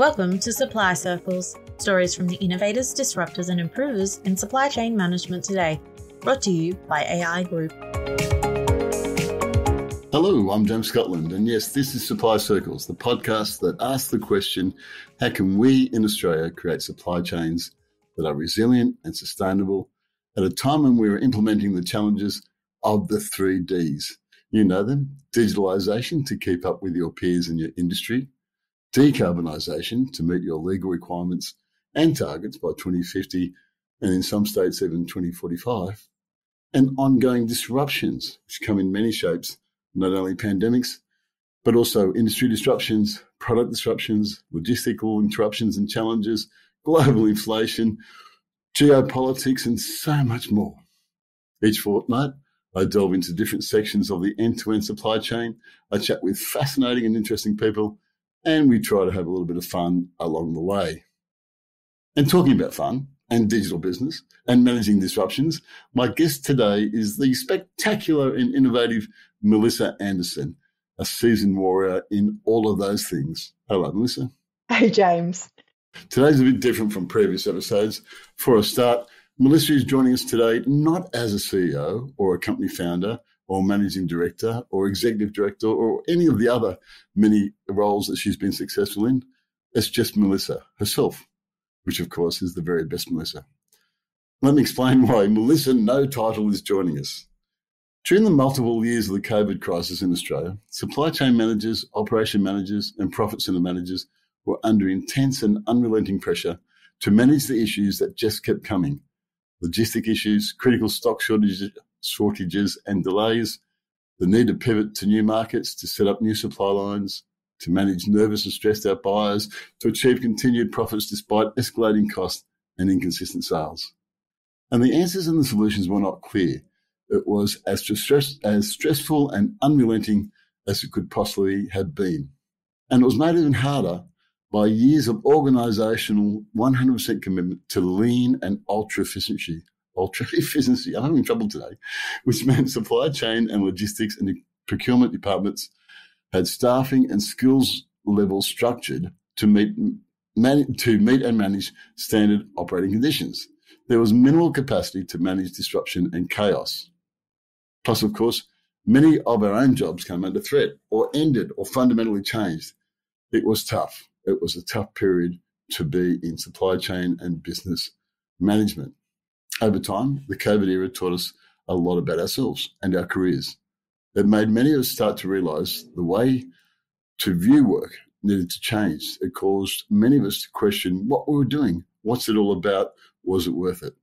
Welcome to Supply Circles, stories from the innovators, disruptors, and improvers in supply chain management today. Brought to you by AI Group. Hello, I'm James Scotland, and yes, this is Supply Circles, the podcast that asks the question how can we in Australia create supply chains that are resilient and sustainable at a time when we're implementing the challenges of the three Ds? You know them digitalisation to keep up with your peers in your industry, decarbonisation to meet your legal requirements and targets by 2050, and in some states, even 2045, and ongoing disruptions, which come in many shapes, not only pandemics, but also industry disruptions, product disruptions, logistical interruptions and challenges, global inflation, geopolitics, and so much more. Each fortnight, I delve into different sections of the end to end supply chain. I chat with fascinating and interesting people and we try to have a little bit of fun along the way. And talking about fun and digital business and managing disruptions, my guest today is the spectacular and innovative Melissa Anderson, a seasoned warrior in all of those things. Hello, Melissa. Hey, James. Today's a bit different from previous episodes. For a start, Melissa is joining us today not as a CEO or a company founder, or managing director or executive director or any of the other many roles that she's been successful in. It's just Melissa herself, which of course is the very best Melissa. Let me explain why Melissa No Title is joining us. During the multiple years of the COVID crisis in Australia, supply chain managers, operation managers, and profit center managers were under intense and unrelenting pressure to manage the issues that just kept coming logistic issues, critical stock shortages, shortages and delays, the need to pivot to new markets, to set up new supply lines, to manage nervous and stressed out buyers, to achieve continued profits despite escalating costs and inconsistent sales. And the answers and the solutions were not clear. It was as, stress, as stressful and unrelenting as it could possibly have been. And it was made even harder by years of organizational 100% commitment to lean and ultra efficiency, ultra efficiency. I'm having trouble today, which meant supply chain and logistics and procurement departments had staffing and skills levels structured to meet man, to meet and manage standard operating conditions. There was minimal capacity to manage disruption and chaos. Plus, of course, many of our own jobs came under threat or ended or fundamentally changed. It was tough. It was a tough period to be in supply chain and business management. Over time, the COVID era taught us a lot about ourselves and our careers. It made many of us start to realize the way to view work needed to change. It caused many of us to question what we were doing. What's it all about? Was it worth it?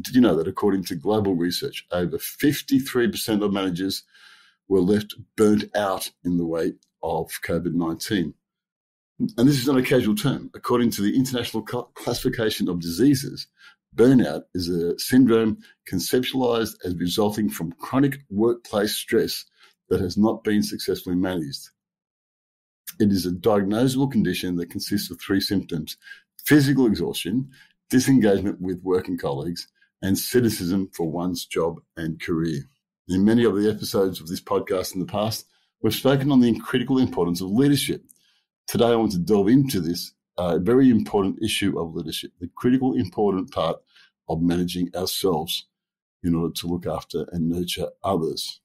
Did you know that according to global research, over 53% of managers were left burnt out in the wake of COVID 19? And this is not a casual term. According to the International Classification of Diseases, Burnout is a syndrome conceptualized as resulting from chronic workplace stress that has not been successfully managed. It is a diagnosable condition that consists of three symptoms physical exhaustion, disengagement with working colleagues, and cynicism for one's job and career. In many of the episodes of this podcast in the past, we've spoken on the critical importance of leadership. Today, I want to delve into this uh, very important issue of leadership, the critical important part of managing ourselves in order to look after and nurture others.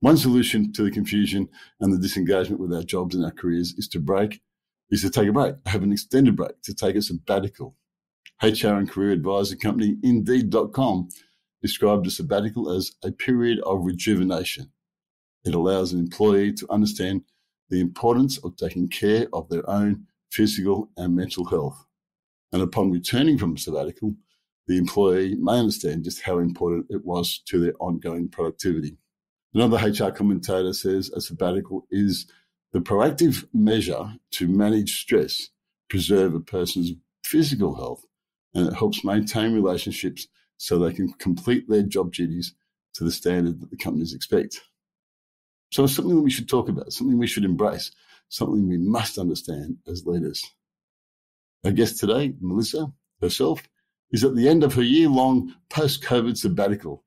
One solution to the confusion and the disengagement with our jobs and our careers is to break, is to take a break, have an extended break, to take a sabbatical. HR and career advisor company Indeed.com described a sabbatical as a period of rejuvenation. It allows an employee to understand the importance of taking care of their own physical and mental health. And upon returning from sabbatical, the employee may understand just how important it was to their ongoing productivity. Another HR commentator says a sabbatical is the proactive measure to manage stress, preserve a person's physical health, and it helps maintain relationships so they can complete their job duties to the standard that the companies expect. So it's something that we should talk about, something we should embrace, something we must understand as leaders. Our guest today, Melissa herself, is at the end of her year long post COVID sabbatical.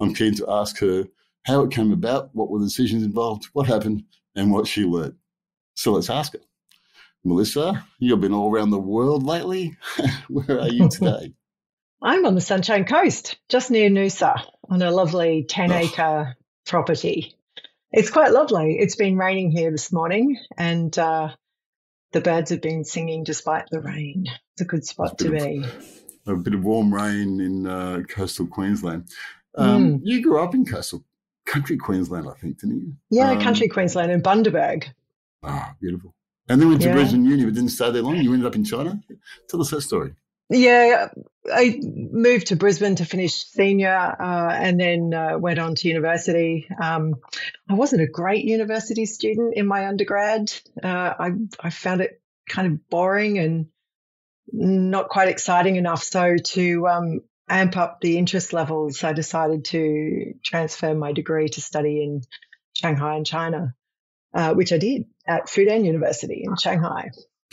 I'm keen to ask her how it came about, what were the decisions involved, what happened, and what she learned. So let's ask her. Melissa, you've been all around the world lately. Where are you today? I'm on the Sunshine Coast, just near Noosa, on a lovely 10 acre property. It's quite lovely. It's been raining here this morning, and uh, the birds have been singing despite the rain. It's a good spot a to be. Of, a bit of warm rain in uh, coastal Queensland. Um, mm. You grew up in coastal country Queensland, I think, didn't you? Yeah, um, country Queensland in Bundaberg. Ah, beautiful. And then went to yeah. Brisbane Uni, but didn't stay there long. You ended up in China. Tell us that story. Yeah, I moved to Brisbane to finish senior uh, and then uh, went on to university. Um, I wasn't a great university student in my undergrad. Uh, I, I found it kind of boring and not quite exciting enough. So, to um, amp up the interest levels, I decided to transfer my degree to study in Shanghai and China, uh, which I did at Fudan University in Shanghai.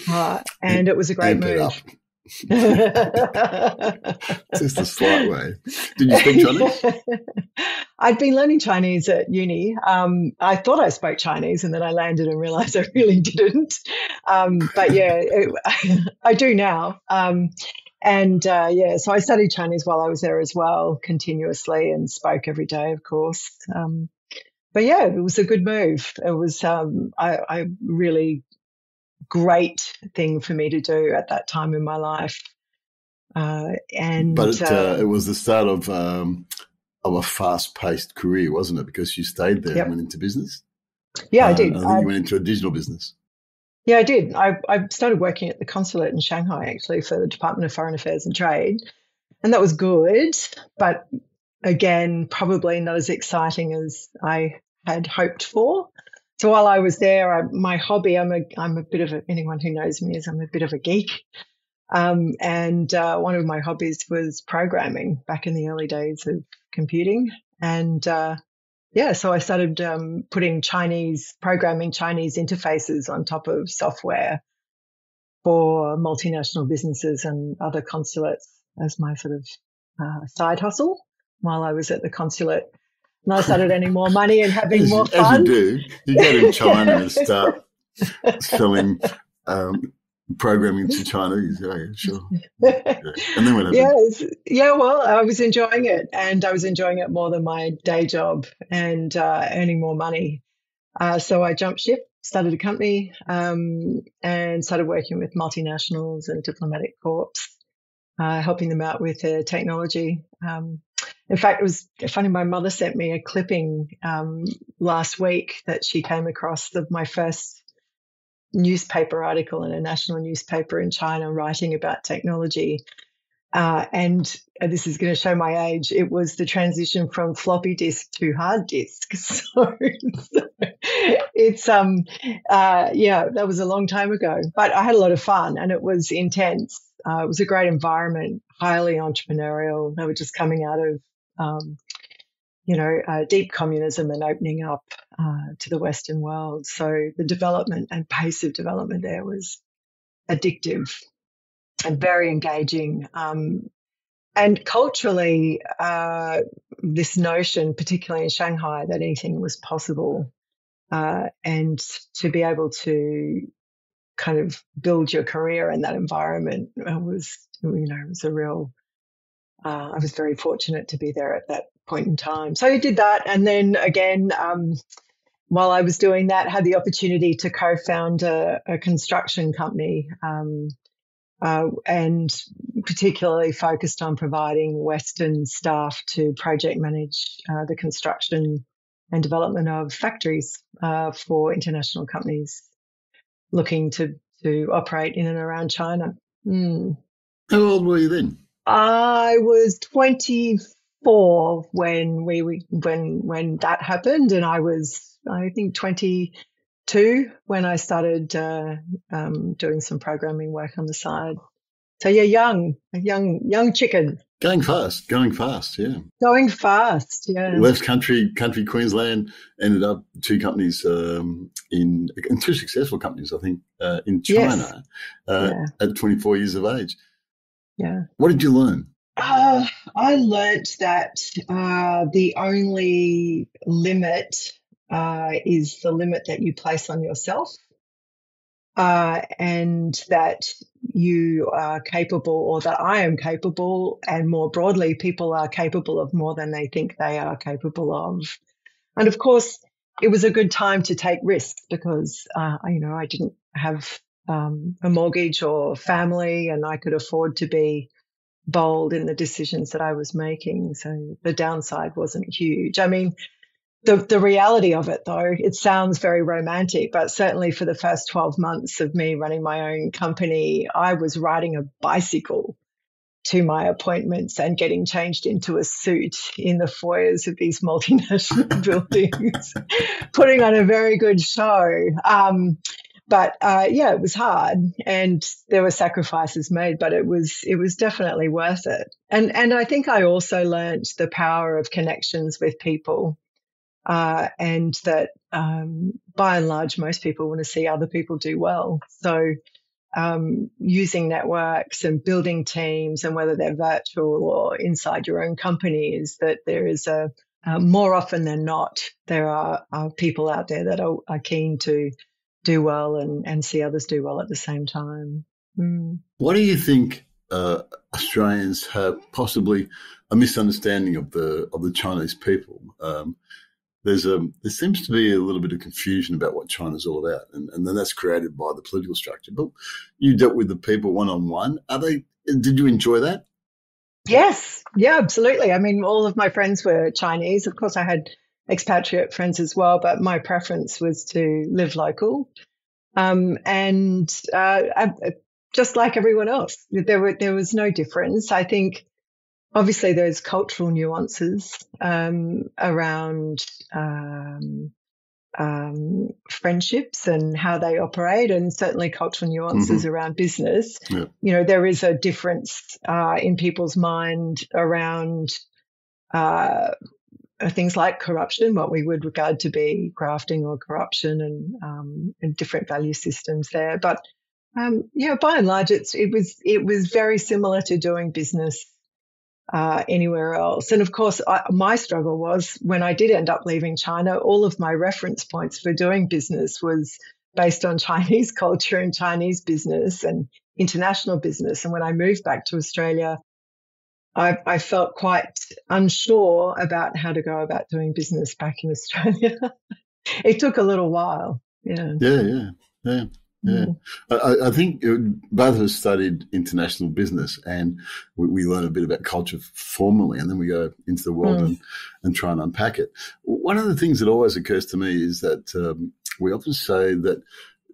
Uh, and it was a great move. Just a slight way. Did you speak Chinese? I'd been learning Chinese at uni. Um, I thought I spoke Chinese, and then I landed and realized I really didn't. Um, but yeah, it, I do now. Um, and uh, yeah, so I studied Chinese while I was there as well, continuously, and spoke every day, of course. Um, but yeah, it was a good move. It was um, I, I really great thing for me to do at that time in my life. Uh, and but it, uh, uh, it, was the start of um, of a fast paced career, wasn't it? Because you stayed there yep. and went into business. Yeah, I did. And then you went into a digital business. Yeah, I did. I, I started working at the consulate in Shanghai actually for the Department of Foreign Affairs and Trade, and that was good. But again, probably not as exciting as I had hoped for. So while I was there, I, my hobby, I'm a, I'm a bit of a, anyone who knows me is I'm a bit of a geek. Um, and uh, one of my hobbies was programming back in the early days of computing. And uh, yeah, so I started um, putting Chinese, programming Chinese interfaces on top of software for multinational businesses and other consulates as my sort of uh, side hustle while I was at the consulate not started any more money and having as, more fun. As you do, you go to China and start selling um, programming to Chinese. Yeah, yeah sure. Yeah. And then what Yes, yeah. Well, I was enjoying it, and I was enjoying it more than my day job and uh, earning more money. Uh, so I jumped ship, started a company, um, and started working with multinationals and diplomatic corps, uh, helping them out with their technology. Um, in fact, it was funny. My mother sent me a clipping um, last week that she came across my first newspaper article in a national newspaper in China writing about technology. Uh, and this is going to show my age. It was the transition from floppy disk to hard disk. So, so it's um uh, yeah, that was a long time ago. But I had a lot of fun and it was intense. Uh, it was a great environment, highly entrepreneurial. They were just coming out of um, you know, uh, deep communism and opening up uh, to the Western world. So the development and pace of development there was addictive and very engaging. Um, and culturally, uh, this notion, particularly in Shanghai, that anything was possible, uh, and to be able to kind of build your career in that environment was, you know, it was a real uh, I was very fortunate to be there at that point in time. So I did that. And then again, um, while I was doing that, had the opportunity to co found a, a, construction company. Um, uh, and particularly focused on providing Western staff to project manage uh, the construction and development of factories uh, for international companies looking to, to operate in and around China. Mm. How old were you then? I was 24 when we when when that happened, and I was I think 22 when I started uh, um, doing some programming work on the side. So yeah, young, a young young chicken. Going fast, going fast, yeah. Going fast, yeah. Left country, country Queensland, ended up two companies um, in, in two successful companies, I think, uh, in China yes. uh, yeah. at 24 years of age. Yeah. What did you learn? Uh, I learned that uh, the only limit uh, is the limit that you place on yourself. uh, and that you are capable, or that I am capable, and more broadly, people are capable of more than they think they are capable of. And of course, it was a good time to take risks because, uh, you know, I didn't have um, a mortgage or family, and I could afford to be bold in the decisions that I was making. So the downside wasn't huge. I mean, the, the reality of it, though, it sounds very romantic, but certainly for the first 12 months of me running my own company, I was riding a bicycle to my appointments and getting changed into a suit in the foyers of these multinational buildings, putting on a very good show. Um, but uh, yeah, it was hard, and there were sacrifices made, but it was it was definitely worth it. And and I think I also learned the power of connections with people uh, and that um, by and large, most people want to see other people do well. So, um, using networks and building teams, and whether they're virtual or inside your own company, is that there is a uh, more often than not, there are, are people out there that are, are, keen to do well and, and see others do well at the same time. Mm. What do you think uh, Australians have possibly a misunderstanding of the of the Chinese people? Um, there's a there seems to be a little bit of confusion about what China's all about, and, and then that's created by the political structure. But you dealt with the people one on one. Are they? Did you enjoy that? Yes, yeah, absolutely. I mean, all of my friends were Chinese. Of course, I had expatriate friends as well, but my preference was to live local. Um, and uh, I, just like everyone else, there were there was no difference. I think obviously there's cultural nuances um, around um, um, friendships and how they operate, and certainly cultural nuances mm-hmm. around business. Yeah. You know, there is a difference uh, in people's mind around uh, things like corruption, what we would regard to be grafting or corruption, and, um, and different value systems there. But um, yeah, by and large, it's it was it was very similar to doing business uh, anywhere else. And of course, I, my struggle was when I did end up leaving China, all of my reference points for doing business was based on Chinese culture and Chinese business and international business. And when I moved back to Australia, I, I felt quite unsure about how to go about doing business back in Australia. it took a little while. Yeah. Yeah, yeah, yeah. Yeah, mm. I, I, think both of us studied international business, and we, we, learn a bit about culture formally, and then we go into the world mm. and, and try and unpack it. One of the things that always occurs to me is that um, we often say that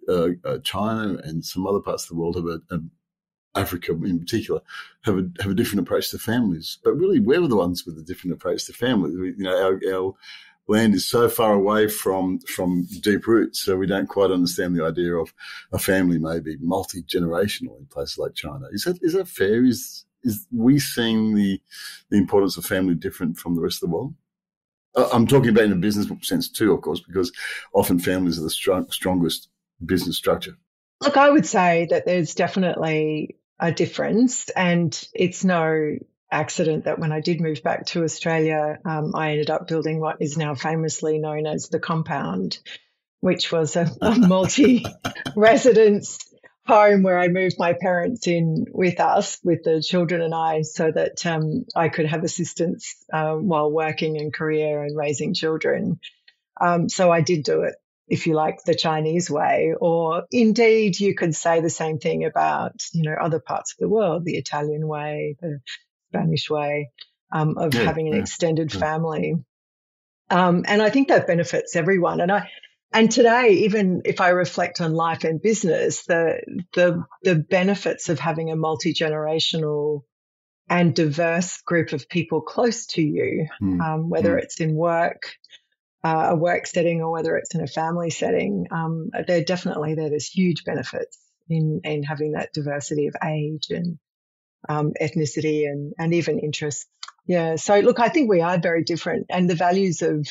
uh, uh, China and some other parts of the world have a, a Africa in particular have a have a different approach to families, but really we're the ones with a different approach to families. We, you know, our, our land is so far away from from deep roots, so we don't quite understand the idea of a family maybe multi generational in places like China. Is that is that fair? Is is we seeing the the importance of family different from the rest of the world? Uh, I'm talking about in a business sense too, of course, because often families are the strong, strongest business structure. Look, I would say that there's definitely a difference, and it's no accident that when I did move back to Australia, um, I ended up building what is now famously known as the compound, which was a, a multi residence home where I moved my parents in with us, with the children and I, so that um, I could have assistance uh, while working in career and raising children. Um, so I did do it, if you like, the Chinese way, or indeed you could say the same thing about you know other parts of the world, the Italian way, the Spanish way um, of yeah, having an yeah, extended yeah. family. Um, and I think that benefits everyone. And I, and today, even if I reflect on life and business, the the the benefits of having a multi generational and diverse group of people close to you, mm. um, whether mm. it's in work, uh, a work setting, or whether it's in a family setting, um, they're definitely there. There's huge benefits in in having that diversity of age and um, ethnicity and, and even interests. Yeah. So look, I think we are very different and the values of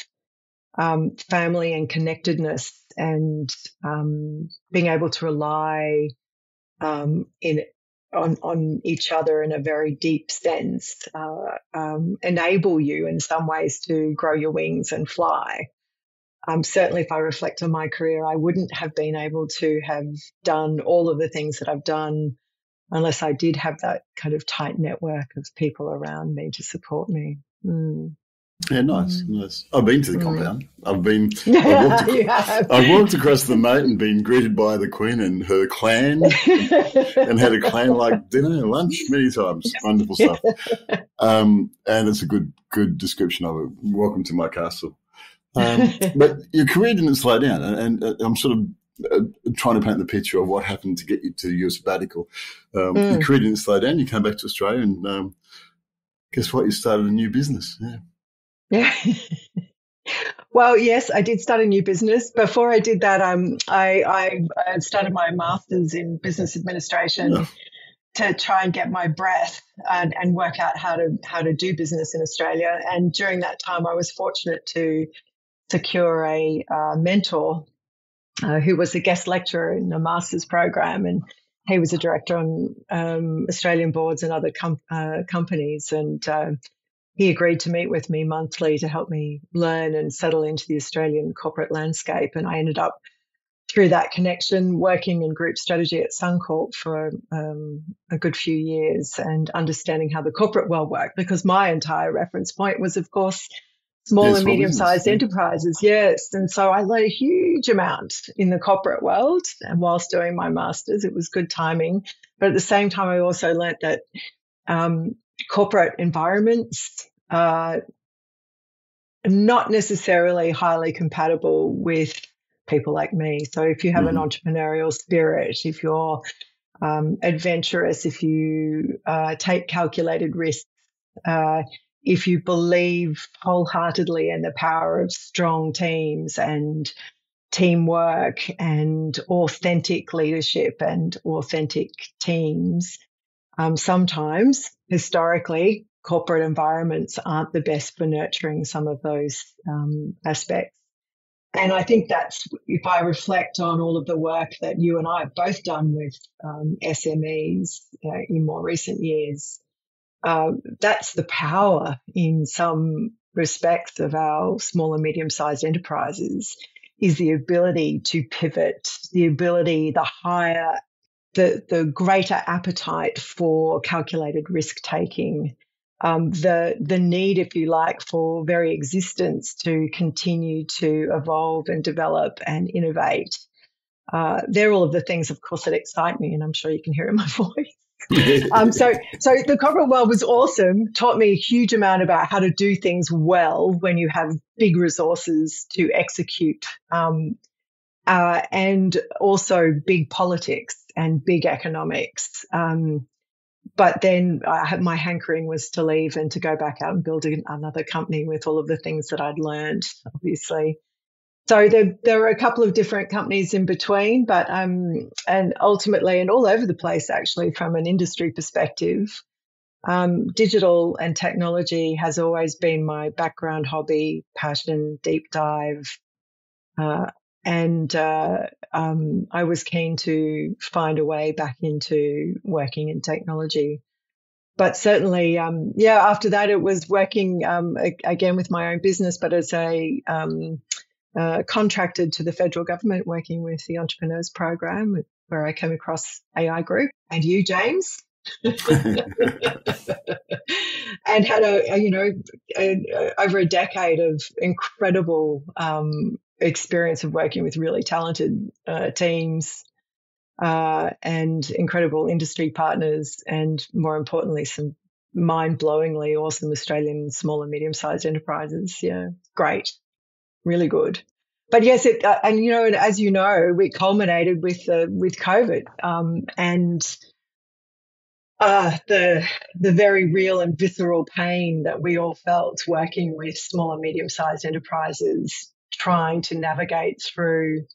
um, family and connectedness and um, being able to rely um, in on, on each other in a very deep sense uh, um, enable you in some ways to grow your wings and fly. um, certainly if I reflect on my career, I wouldn't have been able to have done all of the things that I've done unless I did have that kind of tight network of people around me to support me. Mm. Yeah, nice, mm. nice. I've been to the mm. compound. I've been. I've walked, across, I've walked across the moat and been greeted by the Queen and her clan, and had a clan-like dinner and lunch many times. Wonderful stuff. Um, and it's a good, good description of it. Welcome to my castle. Um, but your career didn't slow down, and, and uh, I'm sort of uh, trying to paint the picture of what happened to get you to your sabbatical. Um, mm. Your career didn't slow down. You came back to Australia, and um, guess what? You started a new business. Yeah. Yeah. well, yes, I did start a new business. Before I did that, um, I, I started my master's in business administration. Oh. To try and get my breath and, and work out how to how to do business in Australia, and during that time, I was fortunate to secure a uh, mentor uh, who was a guest lecturer in a master's program, and he was a director on um, Australian boards and other com- uh, companies, and uh, he agreed to meet with me monthly to help me learn and settle into the Australian corporate landscape. And I ended up through that connection working in group strategy at Suncorp for um, a good few years and understanding how the corporate world worked because my entire reference point was, of course, small and medium sized enterprises. Yes. And so I learned a huge amount in the corporate world. And whilst doing my master's, it was good timing. But at the same time, I also learned that um, corporate environments are not necessarily highly compatible with people like me. So if you have mm-hmm. an entrepreneurial spirit, if you're um, adventurous, if you uh, take calculated risks, uh, if you believe wholeheartedly in the power of strong teams and teamwork and authentic leadership and authentic teams, um, sometimes historically corporate environments aren't the best for nurturing some of those um, aspects. And I think that's if I reflect on all of the work that you and I have both done with um, SMEs uh, in more recent years, um, that's the power in some respects of our small and medium sized enterprises is the ability to pivot, the ability, the higher, the, the greater appetite for calculated risk taking, um, the the need, if you like, for very existence to continue to evolve and develop and innovate. Uh, they're all of the things, of course, that excite me, and I'm sure you can hear in my voice um, so, so the corporate world was awesome. Taught me a huge amount about how to do things well when you have big resources to execute, um, uh, and also big politics and big economics. Um, but then had, my hankering was to leave and to go back out and build another company with all of the things that I'd learned, obviously so there, there are a couple of different companies in between, but um, and ultimately, and all over the place actually, from an industry perspective, um, digital and technology has always been my background, hobby, passion, deep dive, uh, and uh, um, I was keen to find a way back into working in technology. But certainly, um, yeah, after that, it was working um, again with my own business, but as a um, uh, contracted to the federal government working with the Entrepreneurs Program, where I came across AI Group and you, James. and had a, a you know a, a, over a decade of incredible um, experience of working with really talented uh, teams uh, and incredible industry partners, and more importantly, some mind-blowingly awesome Australian small and medium-sized enterprises. Yeah, great really good. But yes, it uh, and you know, as you know, we culminated with uh, with COVID um, and uh, the the very real and visceral pain that we all felt working with small and medium sized enterprises, trying to navigate through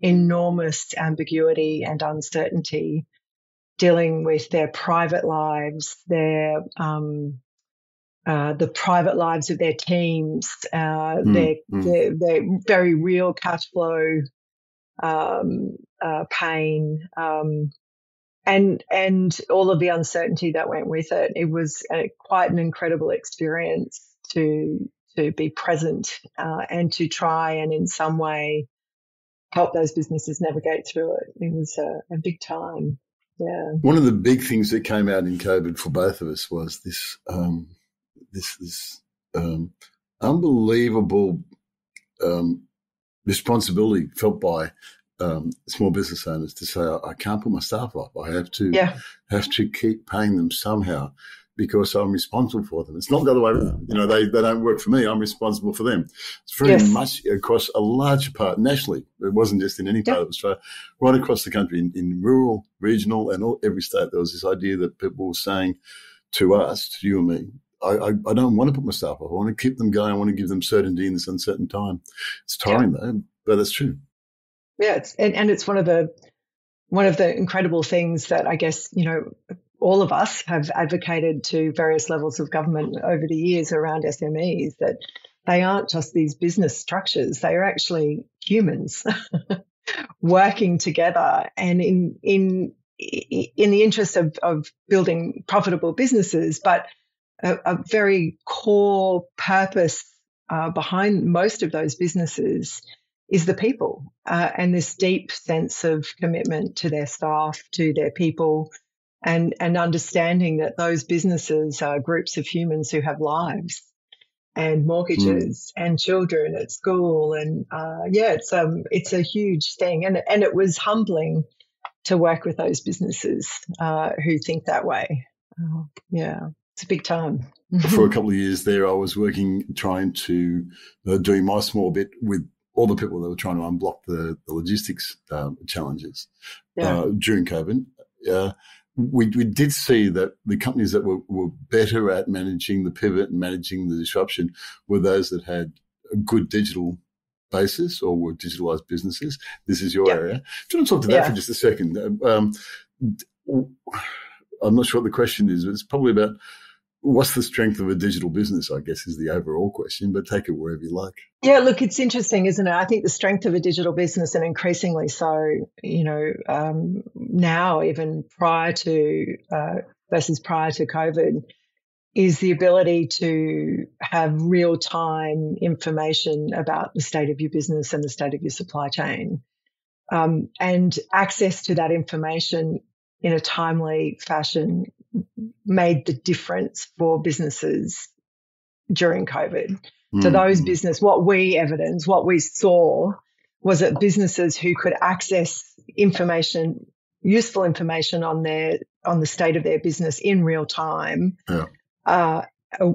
enormous ambiguity and uncertainty, dealing with their private lives, their um, uh, the private lives of their teams, uh, mm, their, mm. their, their very real cash flow um, uh, pain, um, and and all of the uncertainty that went with it. It was a, quite an incredible experience to to be present uh, and to try and in some way help those businesses navigate through it. It was a, a big time. Yeah. One of the big things that came out in COVID for both of us was this um, this this um, unbelievable um, responsibility felt by um, small business owners to say, I can't put my staff up. I have to yeah. have to keep paying them somehow because I'm responsible for them. It's not the other way around. You know, they, they don't work for me. I'm responsible for them. It's very yes. much across a large part nationally. It wasn't just in any part of Australia, right across the country, in, in rural, regional, and all, every state. There was this idea that people were saying to us, to you and me, I, I, don't want to put my staff up. I want to keep them going. I want to give them certainty in this uncertain time. It's tiring yeah. though, but that's true. Yeah, it's, and, and it's one of the one of the incredible things that I guess you know all of us have advocated to various levels of government over the years around SMEs that they aren't just these business structures; they are actually humans working together, and in in in the interest of, of building profitable businesses, but a, a very core purpose uh, behind most of those businesses is the people uh, and this deep sense of commitment to their staff, to their people, and and understanding that those businesses are groups of humans who have lives and mortgages mm. and children at school and uh, yeah, it's um it's a huge thing and and it was humbling to work with those businesses uh, who think that way. Uh, yeah it's a big time. For a couple of years there, I was working, trying to, uh, doing my small bit with all the people that were trying to unblock the, the logistics um, challenges yeah. uh, during COVID. We, we did see that the companies that were, were better at managing the pivot and managing the disruption were those that had a good digital basis or were digitalized businesses. This is your yeah. area. Do you want to talk to that yeah. for just a second? Um, I'm not sure what the question is. But it's probably about what's the strength of a digital business i guess is the overall question but take it wherever you like. Yeah look it's interesting isn't it? I think the strength of a digital business and increasingly so you know um, now even prior to uh, versus prior to covid is the ability to have real time information about the state of your business and the state of your supply chain. Um, and access to that information in a timely fashion made the difference for businesses during COVID. Mm. So hmm. those business, what we evidence, what we saw was that businesses who could access information, useful information on their on the state of their business in real time, yeah. uh,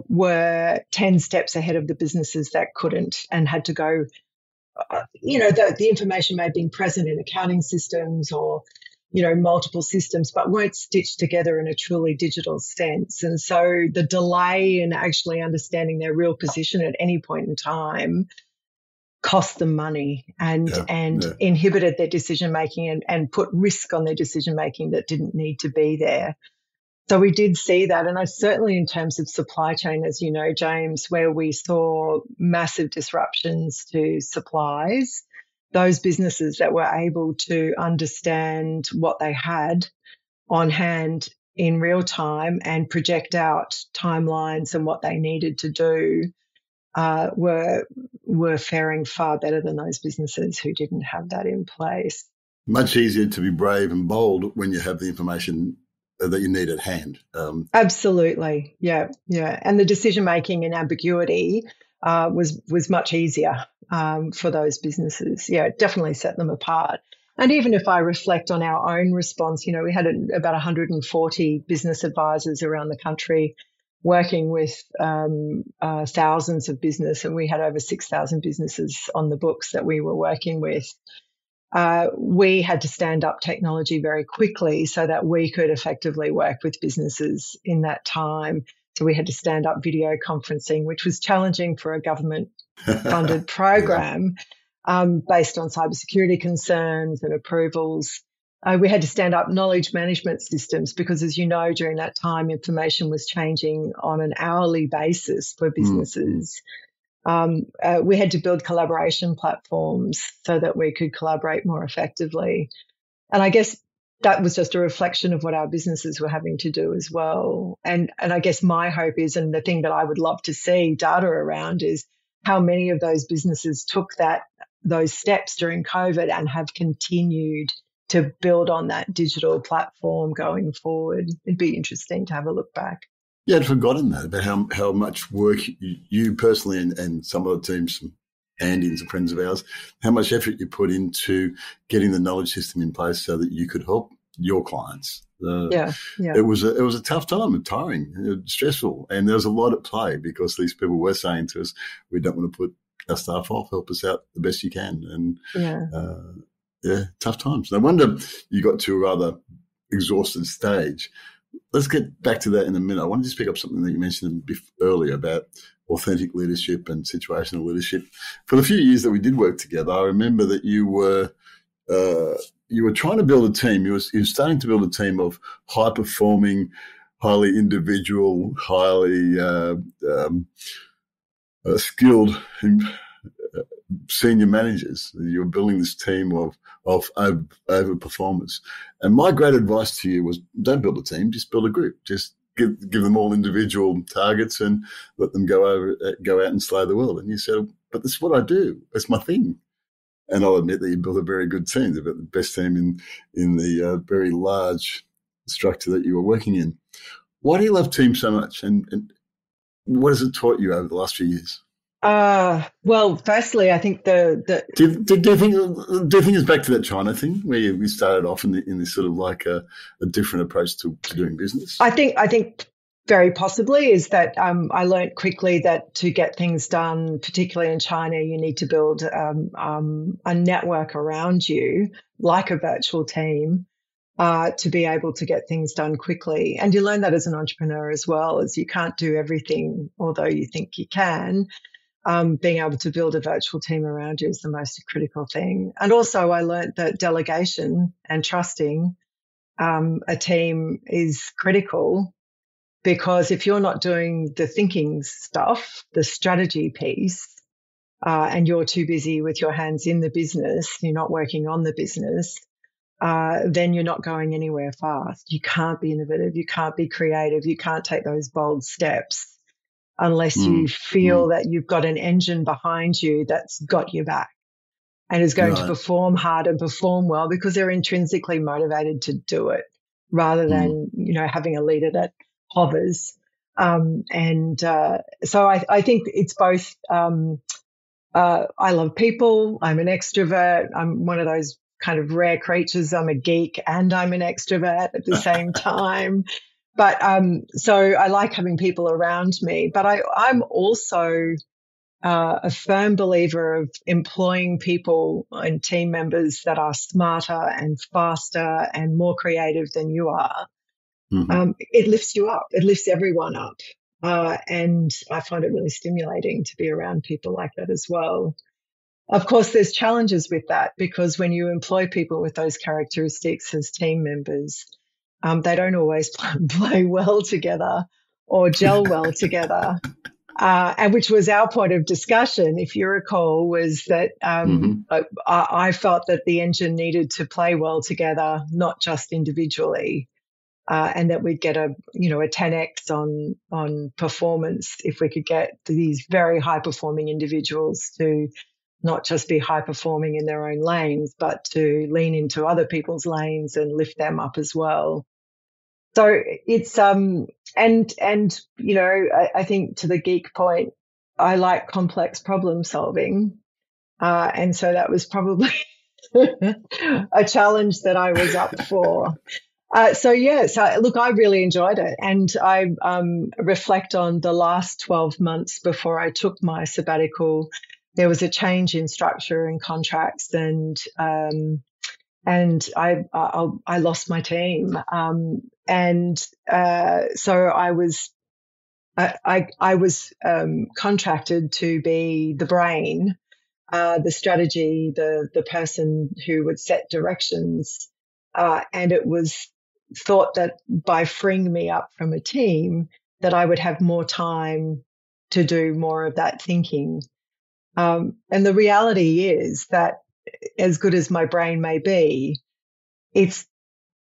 were ten steps ahead of the businesses that couldn't and had to go. Uh, you know, the, the information may have been present in accounting systems or you know, multiple systems, but weren't stitched together in a truly digital sense. And so the delay in actually understanding their real position at any point in time cost them money and yeah, and yeah. inhibited their decision making and, and put risk on their decision making that didn't need to be there. So we did see that. And I certainly in terms of supply chain, as you know, James, where we saw massive disruptions to supplies those businesses that were able to understand what they had on hand in real time and project out timelines and what they needed to do uh, were were faring far better than those businesses who didn't have that in place. Much easier to be brave and bold when you have the information that you need at hand. Um, Absolutely, yeah, yeah, and the decision making and ambiguity uh, was was much easier um, for those businesses. Yeah, it definitely set them apart. And even if I reflect on our own response, you know, we had about 140 business advisors around the country working with um, uh, thousands of business, and we had over 6,000 businesses on the books that we were working with. Uh, we had to stand up technology very quickly so that we could effectively work with businesses in that time. So we had to stand up video conferencing, which was challenging for a government funded program um, based on cybersecurity concerns and approvals. Uh, we had to stand up knowledge management systems because, as you know, during that time, information was changing on an hourly basis for hmm. businesses. Mm. Um, uh, we had to build collaboration platforms so that we could collaborate more effectively. And I guess that was just a reflection of what our businesses were having to do as well. And and I guess my hope is, and the thing that I would love to see data around is how many of those businesses took that those steps during COVID and have continued to build on that digital platform going forward. It'd be interesting to have a look back. Yeah, I'd forgotten that about how how much work you personally and, and some of the teams, And some friends of ours, how much effort you put into getting the knowledge system in place so that you could help your clients. Uh, yeah, yeah. It was a, it was a tough time, tiring, uh, stressful, and there was a lot at play because these people were saying to us, "We don't want to put our staff off. Help us out the best you can." And yeah, uh, yeah, tough times. No wonder you got to a rather exhausted stage. Let's get back to that in a minute. I wanted to just pick up something that you mentioned earlier about authentic leadership and situational leadership. For the few years that we did work together, I remember that you were uh, you were trying to build a team. You were, you were starting to build a team of high performing, highly individual, highly uh, um, uh, skilled uh, senior managers. You were building this team of of over, over. And my great advice to you was: don't build a team, just build a group. Just give give them all individual targets and let them go over go out and slay the world. And you said, but this is what I do. It's my thing. And I'll admit that you built a very good team. The best team in in the uh, very large structure that you were working in. Why do you love teams so much? And, and what has it taught you over the last few years? Uh, well, firstly, I think the, the do, do, do, you think do you think it's back to that China thing where we started off in, the, in this sort of like a, a different approach to, to, doing business? I think I think very possibly is that um, I learned quickly that to get things done, particularly in China, you need to build um, um, a network around you, like a virtual team, uh, to be able to get things done quickly. And you learn that as an entrepreneur as well, as you can't do everything, although you think you can um, being able to build a virtual team around you is the most critical thing. And also, I learned that delegation and trusting um, a team is critical because if you're not doing the thinking stuff, the strategy piece, uh, and you're too busy with your hands in the business, you're not working on the business, uh, then you're not going anywhere fast. You can't be innovative. You can't be creative. You can't take those bold steps unless mm. you feel mm. that you've got an engine behind you that's got your back and is going right. to perform hard and perform well because they're intrinsically motivated to do it rather than, mm. you know, having a leader that hovers. Um, and uh, so I, I, think it's both. Um, uh, I love people. I'm an extrovert. I'm one of those kind of rare creatures. I'm a geek and I'm an extrovert at the same time. But um, so I like having people around me. But I, I'm also uh, a firm believer of employing people and team members that are smarter and faster and more creative than you are. Mm-hmm. Um, it lifts you up. It lifts everyone up. Uh, and I find it really stimulating to be around people like that as well. Of course, there's challenges with that because when you employ people with those characteristics as team members, um, they don't always play well together or gel well together. Uh, and which was our point of discussion, if you recall, was that um, mm-hmm. I, I, felt that the engine needed to play well together, not just individually, uh, and that we'd get a you know a 10x on on performance if we could get these very high performing individuals to not just be high performing in their own lanes, but to lean into other people's lanes and lift them up as well. So it's um and and you know I, I think to the geek point, I like complex problem solving, uh, and so that was probably a challenge that I was up for. Uh, so yes, look, I really enjoyed it, and I um, reflect on the last twelve months before I took my sabbatical. There was a change in structure and contracts, and um, and I, I, I lost my team. Um, and uh, so I was I, I, I was um, contracted to be the brain, uh, the strategy, the the person who would set directions, uh, and it was thought that by freeing me up from a team, that I would have more time to do more of that thinking. Um, and the reality is that as good as my brain may be, it's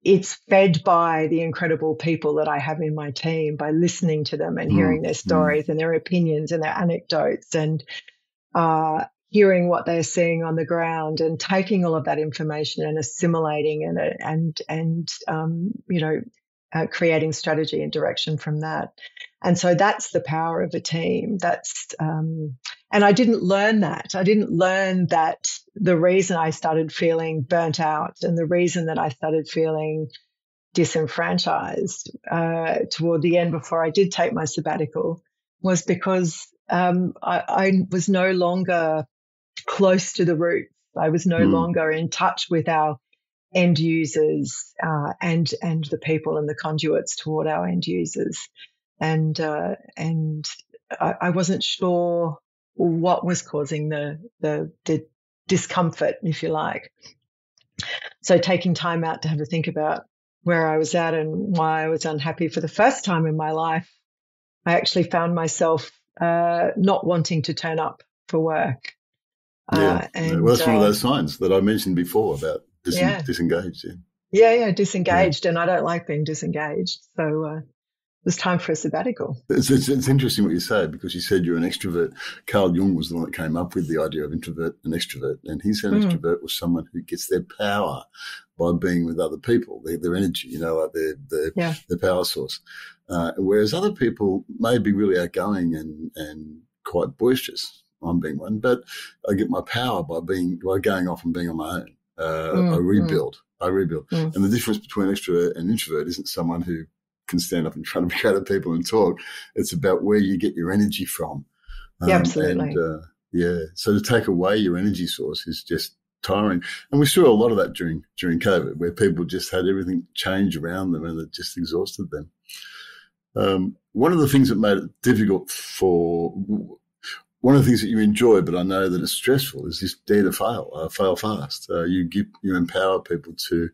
it's fed by the incredible people that I have in my team by listening to them and mm, hearing their mm. stories mm. and their opinions and their anecdotes and uh, hearing what they're seeing on the ground and taking all of that information and assimilating and and and um, you know uh, creating strategy and direction from that. And so that's the power of a team. That's um, and I didn't learn that. I didn't learn that the reason I started feeling burnt out and the reason that I started feeling disenfranchised uh, toward the end before I did take my sabbatical was because um, I, I, was no longer close to the roots. I was no mm. longer in touch with our end users uh, and and the people and the conduits toward our end users, and uh, and I, I, wasn't sure what was causing the, the the discomfort, if you like. So taking time out to have a think about where I was at and why I was unhappy for the first time in my life, I actually found myself uh, not wanting to turn up for work. Yeah, uh, and, well, that's one of those uh, signs that I mentioned before about dis- yeah. disengaged. Yeah. yeah, yeah, disengaged, yeah. and I don't like being disengaged. So uh, it was time for a sabbatical. It's, it's, it's, interesting what you say because you said you're an extrovert. Carl Jung was the one that came up with the idea of introvert and extrovert, and he said mm. extrovert was someone who gets their power by being with other people, their, their energy, you know, like their their, yeah. their power source. Uh, whereas other people may be really outgoing and and quite boisterous. I'm being one, but I get my power by being by going off and being on my own. Uh, mm, I rebuild. Mm. I rebuild. And the difference between extrovert and introvert isn't someone who can stand up in front of other people and talk. It's about where you get your energy from. Um, yeah, absolutely. And, uh, yeah. So to take away your energy source is just tiring. And we saw a lot of that during during COVID, where people just had everything change around them and it just exhausted them. Um, one of the things that made it difficult for one of the things that you enjoy, but I know that it's stressful, is this dare to fail, uh, fail fast. Uh, you give, you empower people to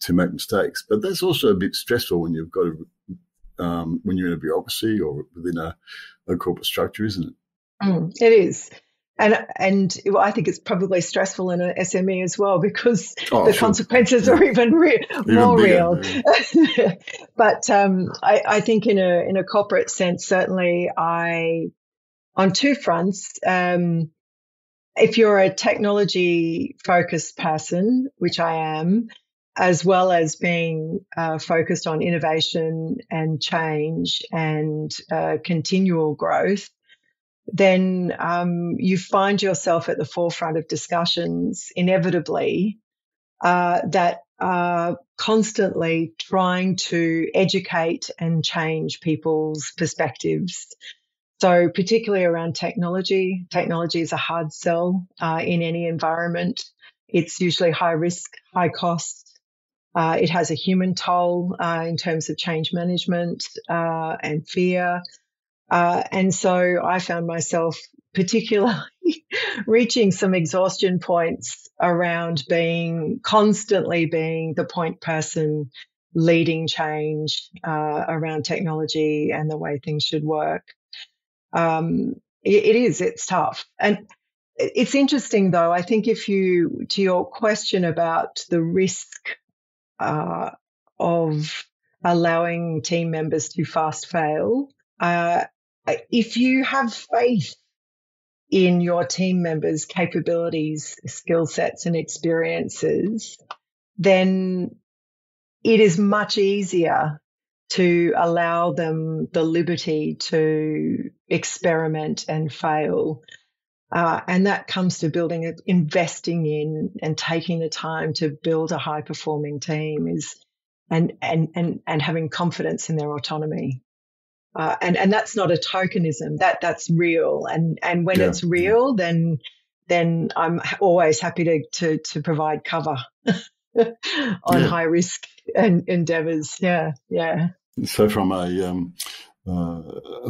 to make mistakes, but that's also a bit stressful when you've got to, um, when you're in a bureaucracy or within a, a corporate structure, isn't it? Mm, it is. And and I think it's probably stressful in an SME as well because oh, the sure. consequences yeah. are even, re- even more bigger, real. Yeah. but um, I, I, think in a in a corporate sense, certainly I on two fronts. Um, if you're a technology focused person, which I am, as well as being uh, focused on innovation and change and uh, continual growth, then um, you find yourself at the forefront of discussions inevitably uh, that are constantly trying to educate and change people's perspectives so, particularly around technology, technology is a hard sell uh, in any environment. It's usually high risk, high cost. Uh, it has a human toll uh, in terms of change management uh, and fear. Uh, and so I found myself particularly reaching some exhaustion points around being constantly being the point person leading change uh, around technology and the way things should work um, it, it is, it's tough. And it's interesting though. I think if you, to your question about the risk uh, of allowing team members to fast fail, uh, if you have faith in your team members' capabilities, skill sets, and experiences, then it is much easier to allow them the liberty to experiment and fail. Uh, and that comes to building, investing in and taking the time to build a high performing team is, and, and, and, and having confidence in their autonomy. Uh, and, and that's not a tokenism that that's real. And, and when yeah. it's real, then, then I'm always happy to, to, to provide cover on yeah. high risk and endeavors. Yeah. Yeah. So from a, um, uh,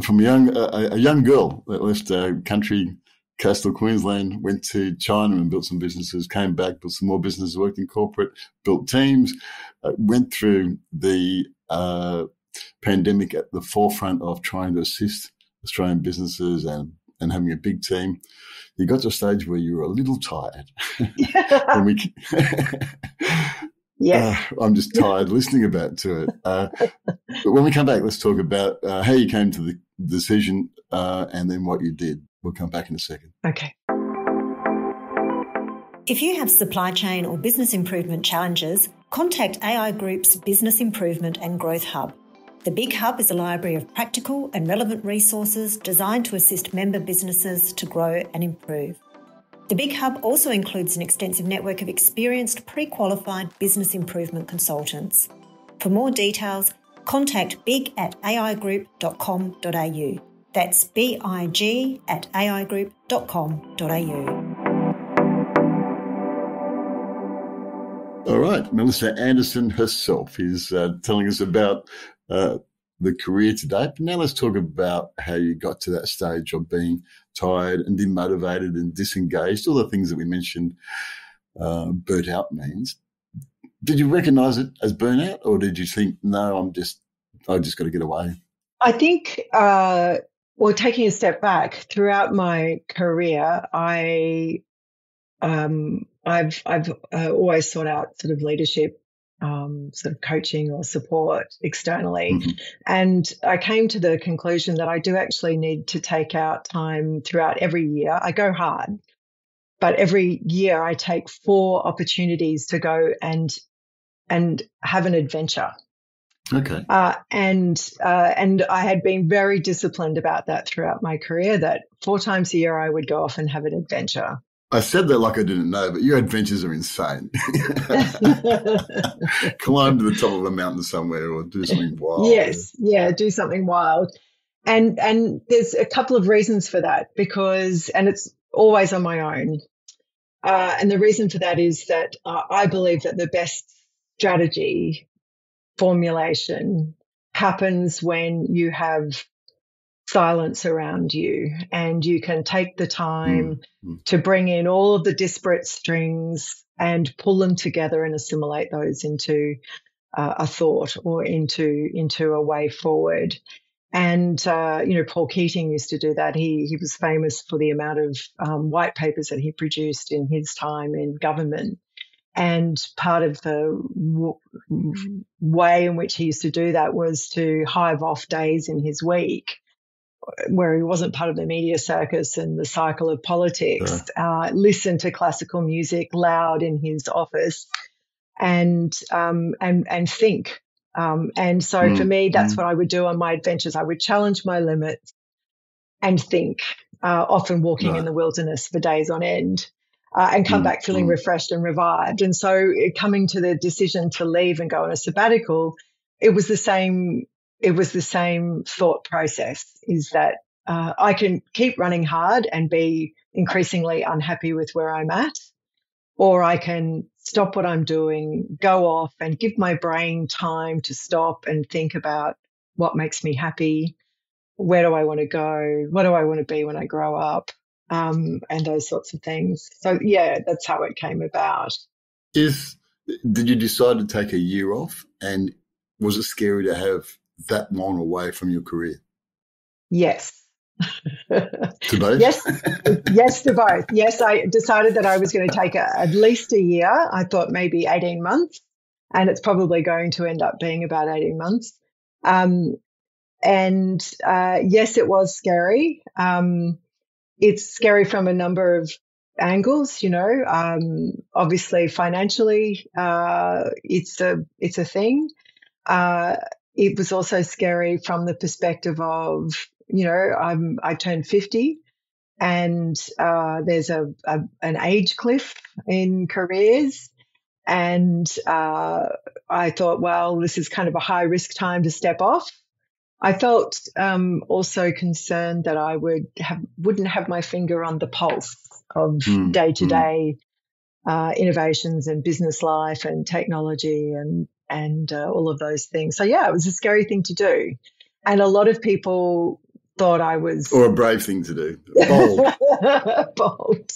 from a young a, a, young girl that left a country, coastal Queensland, went to China and built some businesses, came back, built some more businesses, worked in corporate, built teams, uh, went through the uh, pandemic at the forefront of trying to assist Australian businesses and and having a big team. You got to a stage where you were a little tired, and we Yes. Uh, I'm just tired listening about to it. Uh, but when we come back, let's talk about uh, how you came to the decision uh, and then what you did. We'll come back in a second. Okay. If you have supply chain or business improvement challenges, contact AI Group's Business Improvement and Growth Hub. The Big Hub is a library of practical and relevant resources designed to assist member businesses to grow and improve. The Big Hub also includes an extensive network of experienced pre qualified business improvement consultants. For more details, contact big at aigroup.com.au. That's big at aigroup.com.au. All right, Melissa Anderson herself is uh, telling us about uh, the career today. But now let's talk about how you got to that stage of being tired and demotivated and disengaged, all the things that we mentioned uh, burnt out means. Did you recognize it as burnout or did you think, no, I'm just, I just got to get away? I think, uh, well, taking a step back throughout my career, I, um, I've, I've uh, always sought out sort of leadership um, sort of coaching or support externally. Mm-hmm. And I came to the conclusion that I do actually need to take out time throughout every year. I go hard, but every year I take four opportunities to go and and have an adventure. Okay. Uh, and uh, and I had been very disciplined about that throughout my career. That four times a year I would go off and have an adventure. I said that like I didn't know, but your adventures are insane. Climb to the top of a mountain somewhere or do something wild. Yes, yeah, do something wild. And and there's a couple of reasons for that because and it's always on my own. Uh, and the reason for that is that uh, I believe that the best strategy formulation happens when you have silence around you and you can take the time mm. to bring in all of the disparate strings and pull them together and assimilate those into uh, a thought or into into a way forward. And uh, you know paul keating used to do that. He he was famous for the amount of um, white papers that he produced in his time in government and part of the w- way in which he used to do that was to hive off days in his week where he wasn't part of the media circus and the cycle of politics, uh, listen to classical music loud in his office, and um, and and think. Um, and so mm. for me, that's mm. what I would do on my adventures. I would challenge my limits and think. Uh, often walking right. in the wilderness for days on end. Uh, and come mm, back feeling mm. refreshed and revived. And so, coming to the decision to leave and go on a sabbatical, it was the same it was the same thought process is that uh, I can keep running hard and be increasingly unhappy with where I'm at, or I can stop what I'm doing, go off and give my brain time to stop and think about what makes me happy, where do I want to go, what do I want to be when I grow up, um, and those sorts of things. So, yeah, that's how it came about. Is did you decide to take a year off, and was it scary to have that long away from your career? Yes. to both? Yes, yes to both. Yes, I decided that I was going to take a, at least a year. I thought maybe 18 months, and it's probably going to end up being about 18 months. Um, and uh, yes, it was scary. Um, it's scary from a number of angles, you know. Um, obviously, financially, uh, it's a it's a thing. Uh, it was also scary from the perspective of, you know, I'm, I turned 50 and uh, there's a, a, an age cliff in careers. And uh, I thought, well, this is kind of a high risk time to step off. I felt um, also concerned that I would have wouldn't have my finger on the pulse of day to day innovations and business life and technology and and uh, all of those things. So yeah, it was a scary thing to do, and a lot of people thought I was or a brave thing to do, bold, bold.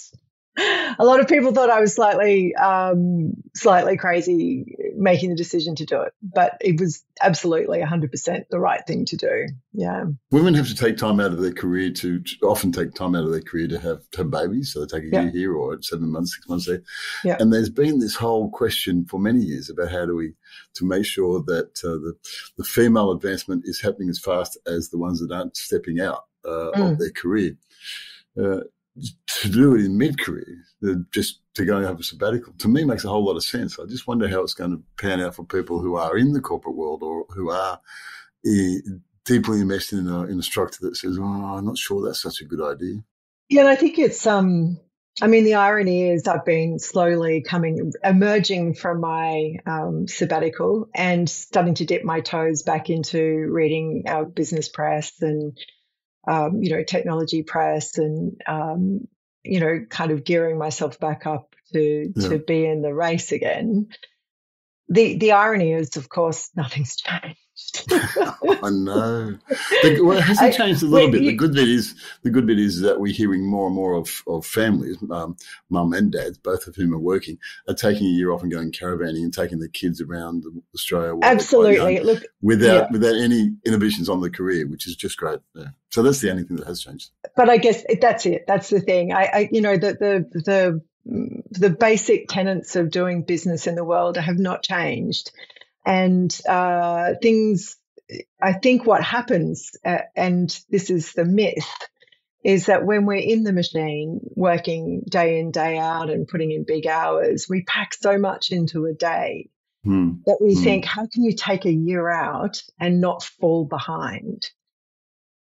A lot of people thought I was slightly, um, slightly crazy making the decision to do it. But it was absolutely 100% the right thing to do. Yeah. Women have to take time out of their career to, to often take time out of their career to have, to have babies. So they take a Yeah. year here or seven months, six months there. Yeah. And there's been this whole question for many years about how do we to make sure that uh, the, the female advancement is happening as fast as the ones that aren't stepping out uh, Mm. of their career. Uh, to do it in mid-career, just to go and have a sabbatical, to me makes a whole lot of sense. I just wonder how it's going to pan out for people who are in the corporate world or who are eh, deeply invested in a, in a structure that says, "Oh, I'm not sure that's such a good idea." Yeah, and I think it's um I mean the irony is I've been slowly coming emerging from my um, sabbatical and starting to dip my toes back into reading our business press and um, you know technology press and um, you know kind of gearing myself back up to Yeah. to be in the race again. The the irony is of course nothing's changed. I know. The, well, it hasn't changed a little bit. The good bit is the good bit is that we're hearing more and more of, of families, um, mum and dads, both of whom are working, are taking a year off and going caravanning and taking the kids around Australia. while they're quite Absolutely. young, Look, without Yeah. without any inhibitions on the career, which is just great. Yeah. So that's the only thing that has changed. but I guess that's it. That's the thing. I, I you know, the the the the basic tenets of doing business in the world have not changed, and uh, things. I think what happens, uh, and this is the myth, is that when we're in the machine, working day in day out and putting in big hours, we pack so much into a day Hmm. that we Hmm. think, how can you take a year out and not fall behind?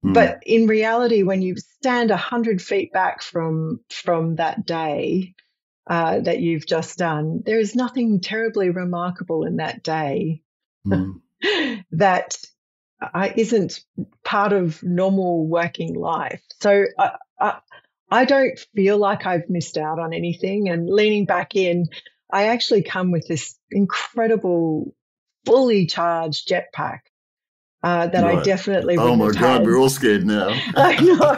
Hmm. But in reality, when you stand a hundred feet back from from that day uh, that you've just done, there is nothing terribly remarkable in that day Hmm. that uh, isn't part of normal working life. So I, I, I don't feel like I've missed out on anything. And leaning back in, I actually come with this incredible, fully charged jetpack uh, that I Right. definitely Oh my God, we're all scared now. I know.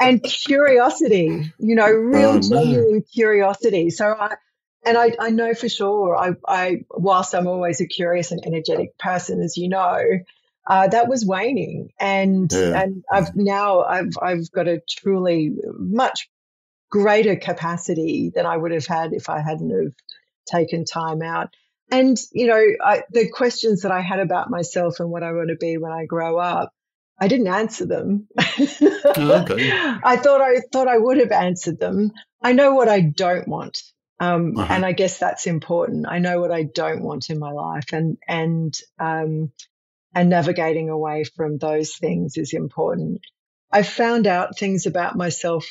and curiosity, you know, real Oh, no. genuine curiosity. So I, and I, I know for sure, I, I, whilst I'm always a curious and energetic person, as you know, uh, that was waning. And, Yeah. and I've now, I've, I've got a truly much greater capacity than I would have had if I hadn't have taken time out. And, you know, I, the questions that I had about myself and what I want to be when I grow up, I didn't answer them. Oh, okay. I thought I thought I would have answered them. I know what I don't want. Um, Uh-huh. and I guess that's important. I know what I don't want in my life and, and, um, and navigating away from those things is important. I found out things about myself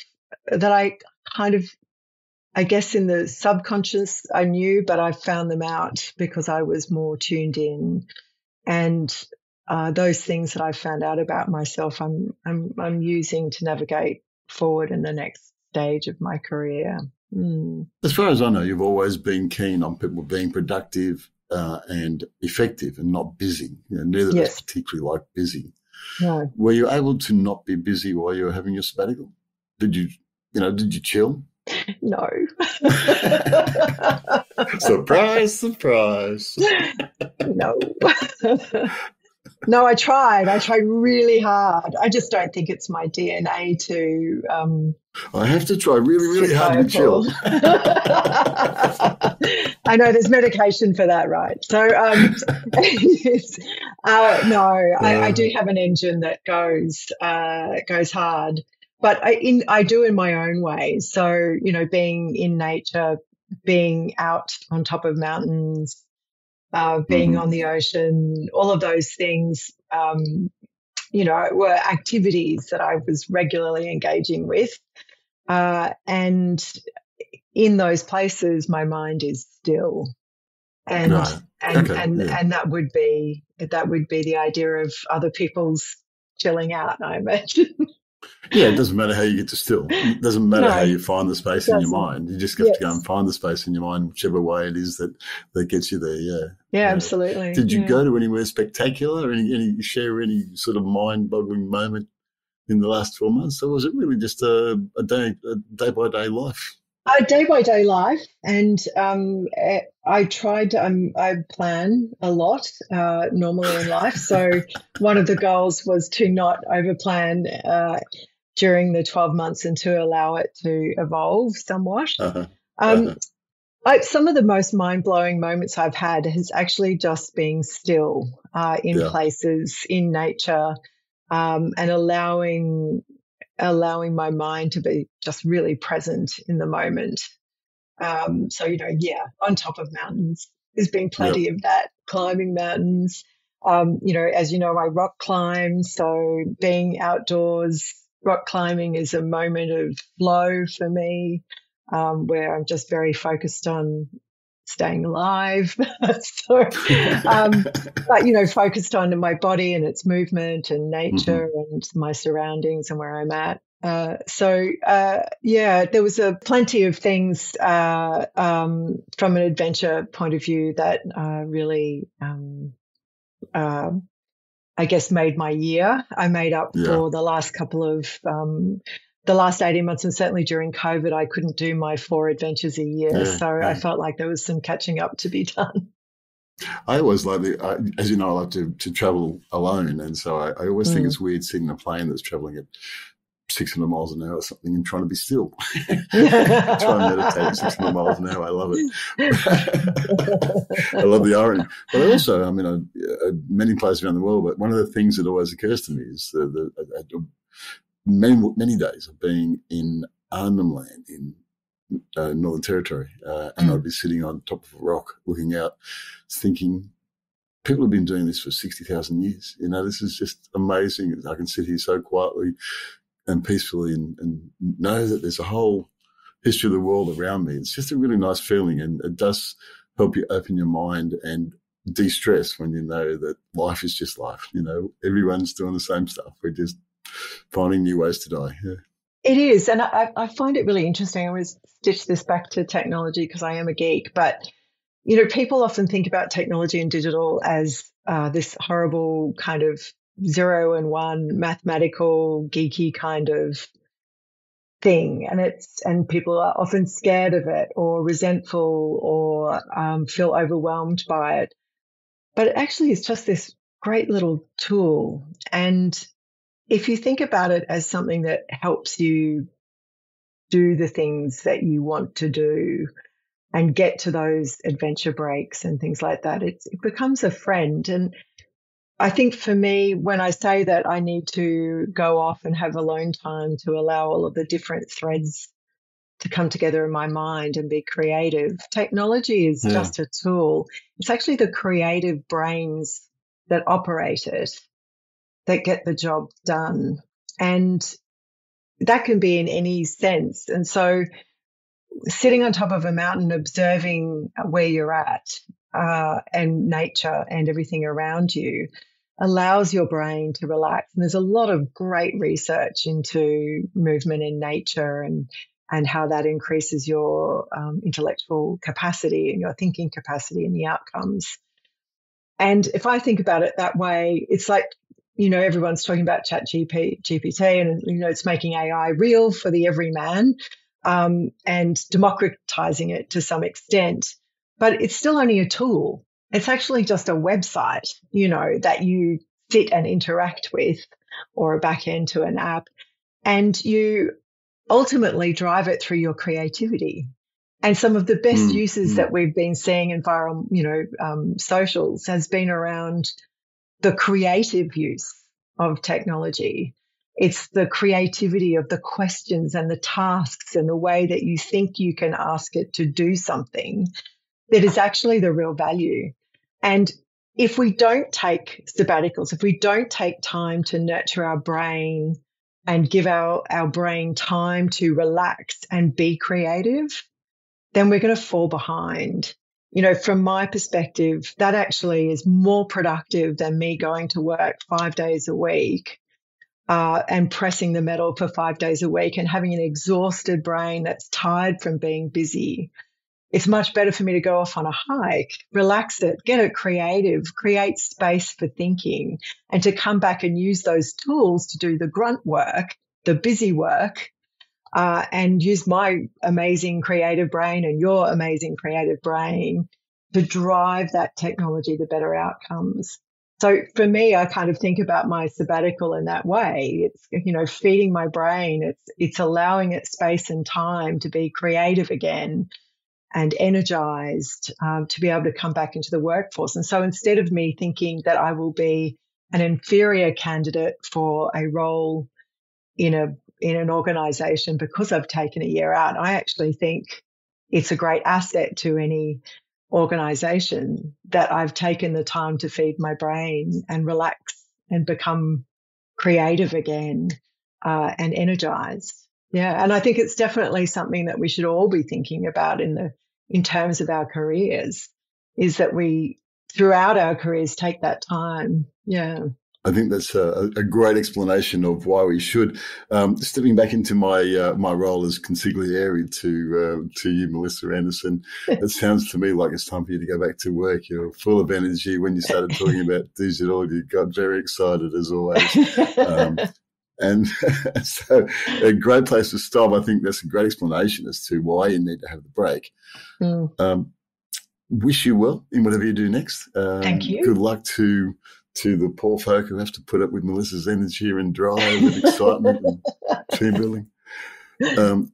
that I kind of, I guess in the subconscious I knew, but I found them out because I was more tuned in. And uh, those things that I found out about myself, I'm, I'm, I'm using to navigate forward in the next stage of my career. Mm. As far as I know, you've always been keen on people being productive uh, and effective and not busy. You know, neither of us particularly like busy. No. Were you able to not be busy while you were having your sabbatical? Did you, you know, did you chill? No. surprise, surprise. no. no, I tried. I tried really hard. I just don't think it's my DNA to um, I have to try really, really hard to chill. I know there's medication for that, right? So, um, uh, no, I, I do have an engine that goes uh, goes hard, but I in I do in my own way. So, you know, being in nature, being out on top of mountains, uh, being Mhm. on the ocean, all of those things, um, you know, were activities that I was regularly engaging with. Uh, and in those places, my mind is still. And Right. and Okay, and, yeah. and that would be that would be the idea of other people's chilling out, I imagine. Yeah, it doesn't matter how you get to still. It doesn't matter No, how you find the space in your mind. You just have to go and find the space in your mind, whichever way it is that, that gets you there. Yeah. yeah, Yeah. absolutely. Did you yeah. go to anywhere spectacular? Any, any share any sort of mind-boggling moment in the last four months, or was it really just a, a day, a day by day life? Uh, day by day life, and um, eh, I tried. Um, I plan a lot uh, normally in life. So one of the goals was to not overplan uh, during the twelve months and to allow it to evolve somewhat. Uh-huh. Um, uh-huh. I, some of the most mind blowing moments I've had has actually just being still uh, in yeah. places in nature um, and allowing allowing my mind to be just really present in the moment. Um, so, you know, yeah, on top of mountains, there's been plenty yep. of that, climbing mountains. Um, you know, as you know, I rock climb. So being outdoors, rock climbing is a moment of flow for me, um, where I'm just very focused on staying alive. so, um, but you know, focused on my body and its movement and nature mm-hmm. and my surroundings and where I'm at. Uh, so uh, yeah, there was a plenty of things uh, um, from an adventure point of view that uh, really, um, um, I guess, made my year. I made up yeah. for the last couple of um, the last 18 months and certainly during COVID, I couldn't do my four adventures a year. Yeah, so I felt like there was some catching up to be done. I always like the, I, as you know, I like to, to travel alone. And so I, I always mm. think it's weird sitting in a plane that's traveling at 600 miles an hour or something and trying to be still. Try and meditate at 600 miles an hour. I love it. I love the irony. But I also, I mean, I, I, many places around the world, but one of the things that always occurs to me is the, the, uh, uh, many many days of being in Arnhem Land in uh, Northern Territory, uh, and mm. I'd be sitting on top of a rock, looking out, thinking, people have been doing this for sixty thousand years. You know, this is just amazing. I can sit here so quietly and peacefully, and, and know that there's a whole history of the world around me. It's just a really nice feeling, and it does help you open your mind and de-stress when you know that life is just life. You know, everyone's doing the same stuff. We're just finding new ways to die. Yeah. It is. And I, I find it really interesting. I always stitch this back to technology because I am a geek, but you know, people often think about technology and digital as uh, this horrible kind of zero and one mathematical geeky kind of thing and it's and people are often scared of it or resentful or um, feel overwhelmed by it but it actually is just this great little tool and if you think about it as something that helps you do the things that you want to do and get to those adventure breaks and things like that, it, it becomes a friend. And I think for me, when I say that I need to go off and have alone time to allow all of the different threads to come together in my mind and be creative, technology is yeah. just a tool. It's actually the creative brains that operate it that get the job done. And that can be in any sense. And so sitting on top of a mountain, observing where you're at uh, and nature and everything around you allows your brain to relax. And there's a lot of great research into movement in nature and and how that increases your um, intellectual capacity and your thinking capacity and the outcomes. And if I think about it that way, it's like you know, everyone's talking about Chat GP, GPT and, you know, it's making AI real for the everyman um, and democratizing it to some extent. But it's still only a tool. It's actually just a website, you know, that you sit and interact with or a back end to an app. And you ultimately drive it through your creativity. And some of the best mm, uses mm. that we've been seeing in viral, you know, um, socials has been around the creative use of technology. It's the creativity of the questions and the tasks and the way that you think you can ask it to do something that is actually the real value. And if we don't take sabbaticals, if we don't take time to nurture our brain and give our, our brain time to relax and be creative, then we're going to fall behind you know, from my perspective, that actually is more productive than me going to work five days a week uh, and pressing the metal for five days a week and having an exhausted brain that's tired from being busy. It's much better for me to go off on a hike, relax it, get it creative, create space for thinking, and to come back and use those tools to do the grunt work, the busy work, uh, and use my amazing creative brain and your amazing creative brain to drive that technology to better outcomes. So for me, I kind of think about my sabbatical in that way. It's, you know, feeding my brain. It's, it's allowing it space and time to be creative again and energized um, to be able to come back into the workforce. And so instead of me thinking that I will be an inferior candidate for a role in a in an organization because I've taken a year out, I actually think it's a great asset to any organization that I've taken the time to feed my brain and relax and become creative again uh, and energized. Yeah, and I think it's definitely something that we should all be thinking about in the in terms of our careers is that we throughout our careers take that time. Yeah. I think that's a, a, great explanation of why we should. Um, stepping back into my uh, my role as consigliere to uh, to you, Melissa Anderson, it sounds to me like it's time for you to go back to work. You're full of energy. When you started talking about digital, you got very excited as always. Um, and so, a great place to stop. I think that's a great explanation as to why you need to have the break. Mm. Um, wish you well in whatever you do next. Um, Thank you. Good luck to to the poor folk who have to put up with Melissa's energy and drive and excitement and team building. Um,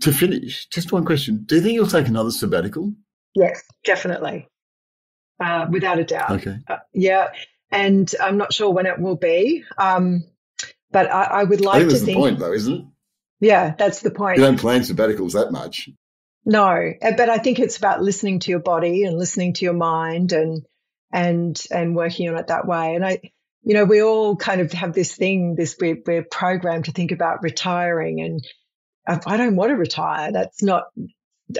to finish, just one question: Do you think you'll take another sabbatical? Yes, definitely, uh, without a doubt. Okay. Uh, yeah, and I'm not sure when it will be, um, but I, I, would like I think to that's think. the point, though, isn't it? Yeah, that's the point. You don't plan sabbaticals that much. No, uh, but I think it's about listening to your body and listening to your mind and and and working on it that way. And I, you know, we all kind of have this thing, this we're, we're programmed to think about retiring, and I, don't want to retire. That's not,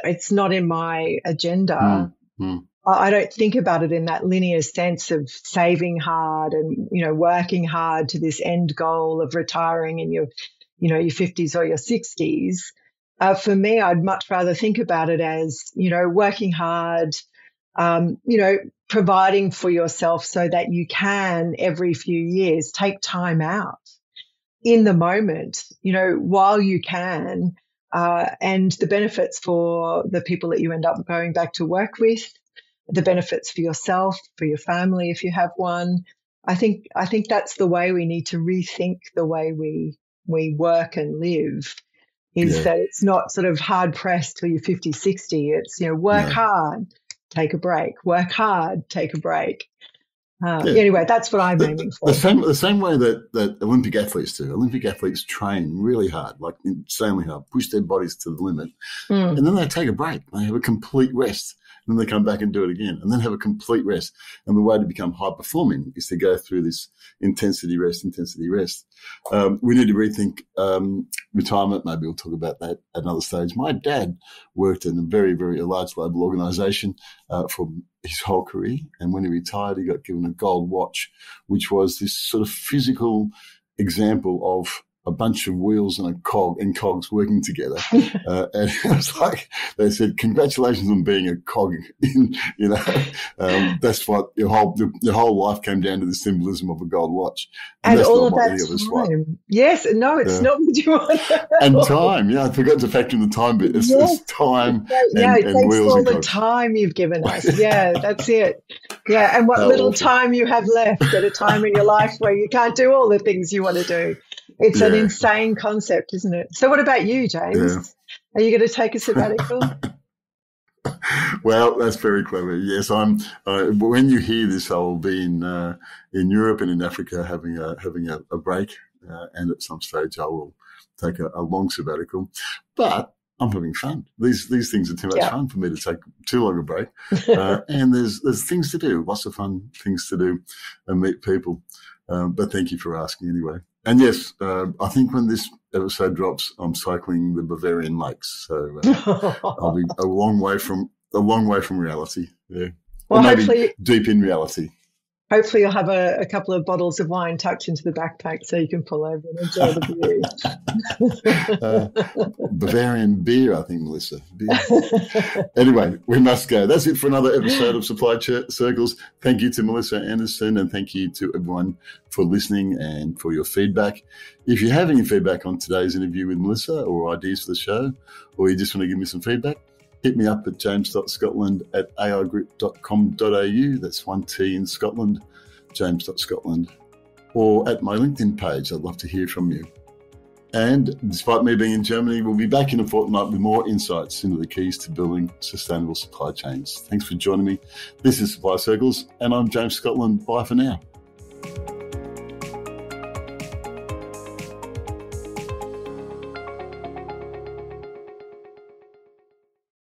it's not in my agenda. Mm, I don't think about it in that linear sense of saving hard and you know working hard to this end goal of retiring in your, you know, your fifties or your sixties. Uh, for me, I'd much rather think about it as you know working hard, um, you know, providing for yourself so that you can every few years take time out in the moment, you know, while you can, uh, and the benefits for the people that you end up going back to work with, the benefits for yourself, for your family if you have one. I think I think that's the way we need to rethink the way we we work and live is yeah. that it's not sort of hard pressed till you're 50, 60. It's, you know, work hard, take a break, work hard, take a break. Uh, yeah. Anyway, that's what I'm the, aiming for. The same, the same way that, that Olympic athletes do. Olympic athletes train really hard, like insanely hard, push their bodies to the limit, mm. and then they take a break. They have a complete rest. Then they come back and do it again and then have a complete rest. And the way to become high performing is to go through this intensity rest, intensity rest. Um, we need to rethink um, retirement. Maybe we'll talk about that at another stage. My dad worked in a very, very large global organization uh, for his whole career. And when he retired, he got given a gold watch, which was this sort of physical example of a bunch of wheels and a cog and cogs working together. uh, and it was like they said, "Congratulations on being a cog." In, you know, um, that's what your whole your whole life came down to the symbolism of a gold watch. And, and all of that time. Yes, no, it's yeah. not what you want. and time, yeah, I forgot to factor in the time bit. It's, yes. it's time. Yeah, and, it takes all the time you've given us. Yeah, that's it. Yeah, and what little awful. time you have left at a time in your life where you can't do all the things you want to do. It's yeah. an insane concept, isn't it? So, what about you, James? Yeah. Are you going to take a sabbatical? well, that's very clever. Yes, I'm. Uh, when you hear this, I will be in uh, in Europe and in Africa having a having a, a break, uh, and at some stage I will take a, a long sabbatical. But I'm having fun. These these things are too much yeah. fun for me to take too long a break. Uh, and there's there's things to do, lots of fun things to do, and meet people. Um, but thank you for asking anyway. And yes, uh, I think when this episode drops, I'm cycling the Bavarian Lakes, so uh, I'll be a long way from a long way from reality. Yeah, well, hopefully deep in reality. Hopefully you'll have a, a, couple of bottles of wine tucked into the backpack so you can pull over and enjoy the view. uh, Bavarian beer, I think, Melissa. Anyway, we must go. That's it for another episode of Supply Ch- Circles. Thank you to Melissa Anderson and thank you to everyone for listening and for your feedback. If you have any feedback on today's interview with Melissa or ideas for the show, or you just want to give me some feedback, hit me up at james.scotland at aigroup.com.au. That's one T in Scotland, james.scotland. Or at my LinkedIn page. I'd love to hear from you. And despite me being in Germany, we'll be back in a fortnight with more insights into the keys to building sustainable supply chains. Thanks for joining me. This is Supply Circles, and I'm James Scotland. Bye for now.